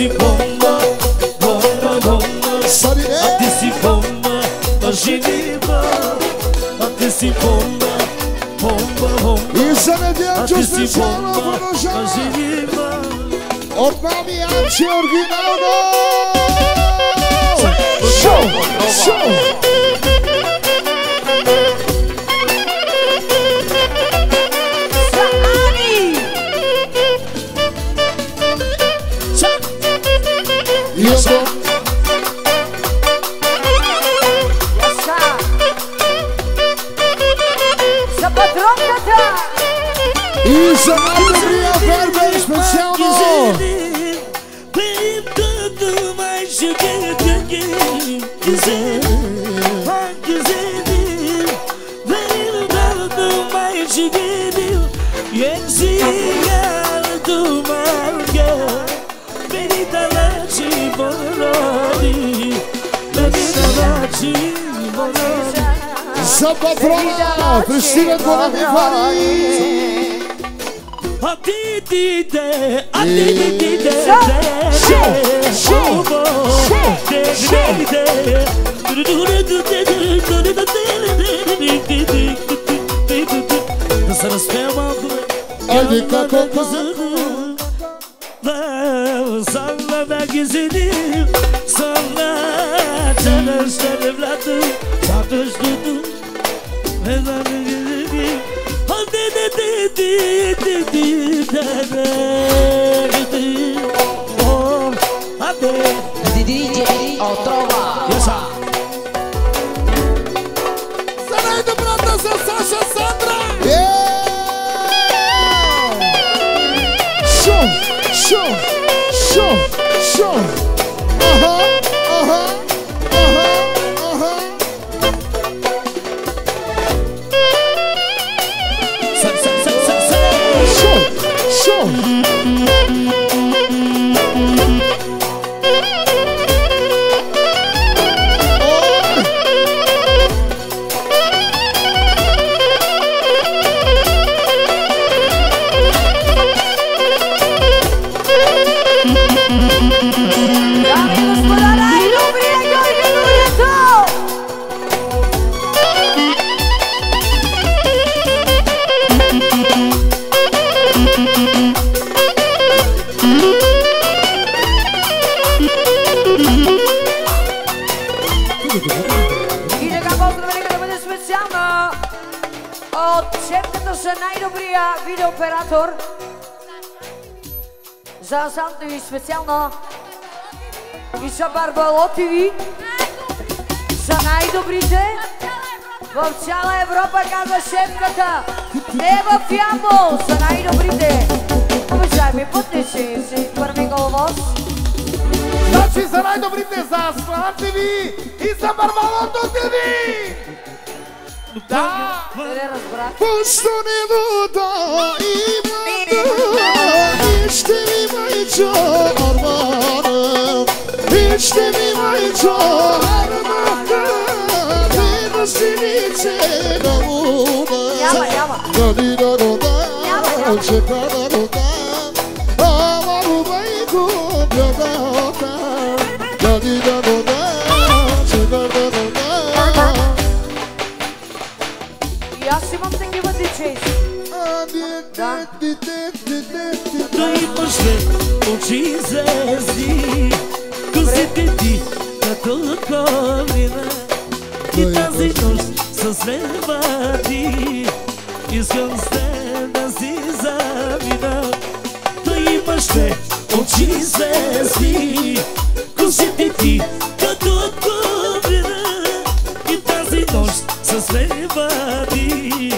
Anticipoma, bomba, bomba bomba, Anticipoma, Moromon bomba, é mediante os meninos, Angeliba Ormani Anti Original Show, show! Isso. eu vou. E Samara Gabriel Verba é especial Tanto mais o que quiser Vem no tanto mais de que quiser dalaci borani Beni dalaci borani Za patrona Pristina Golemi Fari A ti ti te, a ti ti ti te, Show, te, show, te, show, show, te, show. te, te. Du, du, du, gezelim Sallar çalışlar evladım Satış tutum Evladım gezelim Al dede dede dede dede dede Oh hadi DJ Otrova Yes sir. Sarai do Prata, seu Sasha Sandra. Yeah. Show, show, show. Sure. Uh huh. От шефката за най-добрия видеооператор за Санто и специално и за ТВ за най-добрите в цяла Европа, казва шефката. Не в Ямбол, за най-добрите. Уважаеми пътници, си първи головоз. Значи за най-добрите за Слава ТВ и за Барбалото ТВ! da Postaninu da imam da İçtim imajca armanım İçtim imajca armanım Vino sinice davuna Gadina roda Čekana roda Amaru bajku Gadina roda Да. Да. Имаш ли очи звезди Косите ти като ковина И тази нощ с мен вади Искам с теб да си замина Да имаш ли очи звезди Косите ти като ковина И тази нощ с мен вади